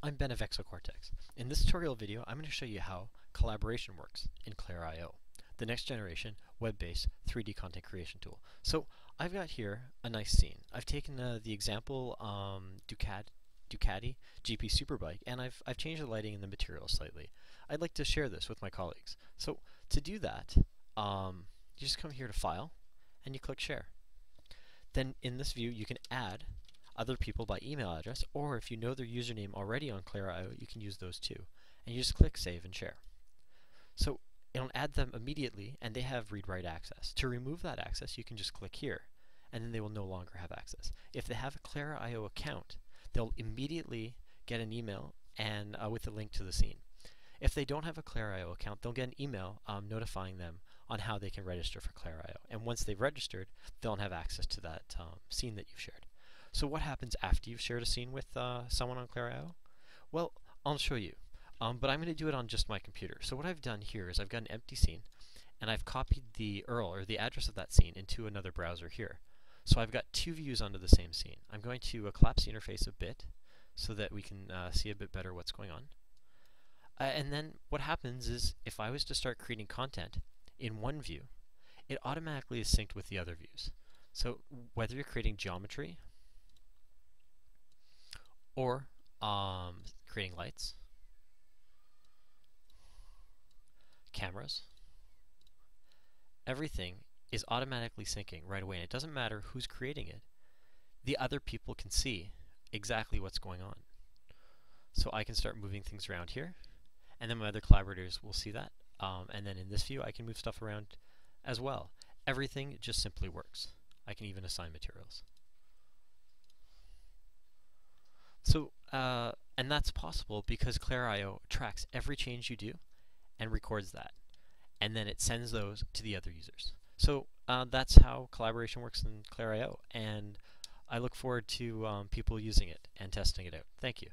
I'm Ben of ExoCortex. In this tutorial video, I'm going to show you how collaboration works in Clara.io, the next generation web-based 3D content creation tool. So I've got here a nice scene. I've taken uh, the example um, Ducat, Ducati GP Superbike and I've, I've changed the lighting and the material slightly. I'd like to share this with my colleagues. So to do that, um, you just come here to File and you click Share. Then in this view, you can add other people by email address, or if you know their username already on Clara.io, you can use those too. And you just click Save and Share. So it'll add them immediately, and they have read-write access. To remove that access, you can just click here, and then they will no longer have access. If they have a Clara.io account, they'll immediately get an email and uh, with a link to the scene. If they don't have a Clara.io account, they'll get an email um, notifying them on how they can register for Clara.io. And once they've registered, they'll have access to that um, scene that you've shared. So what happens after you've shared a scene with uh, someone on Clara.io? Well, I'll show you. Um, but I'm going to do it on just my computer. So what I've done here is I've got an empty scene, and I've copied the URL, or the address of that scene, into another browser here. So I've got two views onto the same scene. I'm going to uh, collapse the interface a bit, so that we can uh, see a bit better what's going on. Uh, and then what happens is, if I was to start creating content in one view, it automatically is synced with the other views. So whether you're creating geometry, or um, creating lights, cameras, everything is automatically syncing right away. And it doesn't matter who's creating it. The other people can see exactly what's going on. So I can start moving things around here, and then my other collaborators will see that. Um, and then in this view, I can move stuff around as well. Everything just simply works. I can even assign materials. So, uh, and that's possible because Clara.io tracks every change you do and records that. And then it sends those to the other users. So uh, that's how collaboration works in Clara.io. And I look forward to um, people using it and testing it out. Thank you.